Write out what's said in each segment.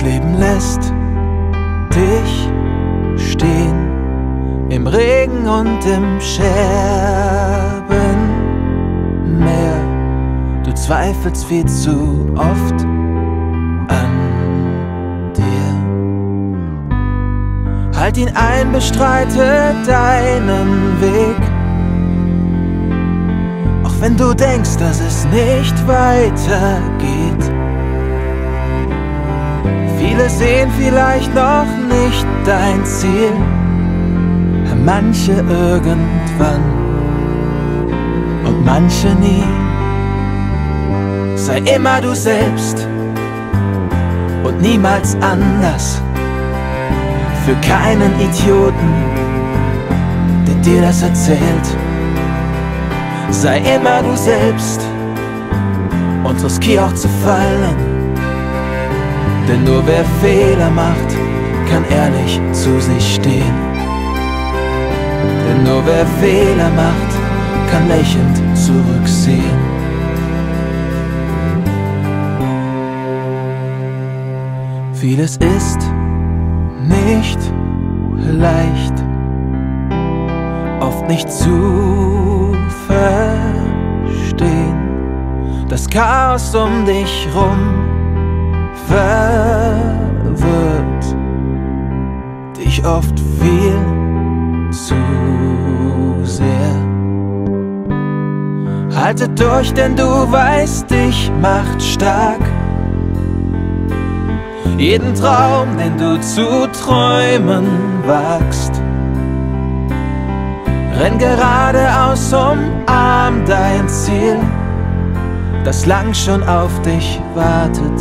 Das Leben lässt dich stehen im Regen und im Scherbenmeer. Du zweifelst viel zu oft an dir. Halt ihn ein, bestreite deinen Weg. Auch wenn du denkst, dass es nicht weitergeht. Viele sehen vielleicht noch nicht dein Ziel, manche irgendwann und manche nie. Sei immer du selbst und niemals anders. Für keinen Idioten, der dir das erzählt. Sei immer du selbst und riskier auch zu fallen. Denn nur wer Fehler macht, kann ehrlich zu sich stehen. Denn nur wer Fehler macht, kann lächelnd zurücksehen. Vieles ist nicht leicht, oft nicht zu verstehen. Das Chaos um dich rum verwirrt dich oft viel zu sehr. Halte durch, denn du weißt, dich macht stark. Jeden Traum, den du zu träumen wagst. Renn geradeaus, umarm dein Ziel, das lang schon auf dich wartet.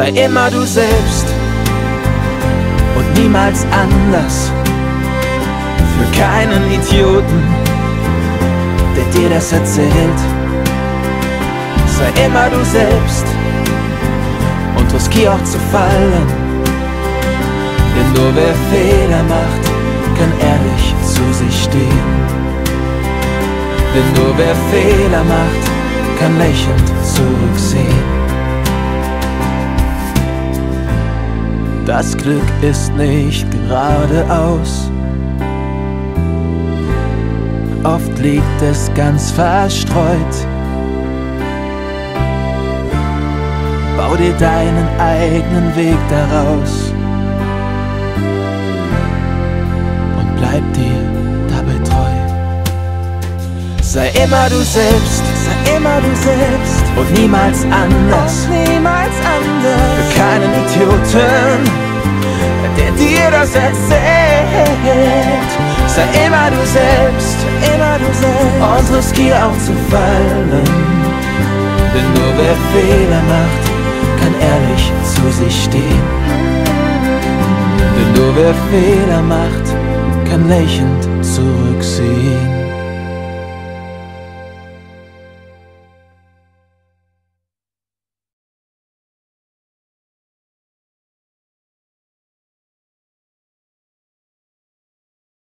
Sei immer du selbst und niemals anders. Für keinen Idioten, der dir das erzählt. Sei immer du selbst und riskier auch zu fallen. Denn nur wer Fehler macht, kann ehrlich zu sich stehen. Denn nur wer Fehler macht, kann lächelnd zurücksehen. Das Glück ist nicht geradeaus. Oft liegt es ganz verstreut. Bau dir deinen eigenen Weg daraus. Und bleib dir. Sei immer du selbst, sei immer du selbst. Und niemals anders. Und niemals anders. Für keinen Idioten der dir das erzählt. Sei immer du selbst, immer du selbst. Und riskier auch zu fallen. Denn nur wer Fehler macht, kann ehrlich zu sich stehen. Denn nur wer Fehler macht, kann lächelnd zurück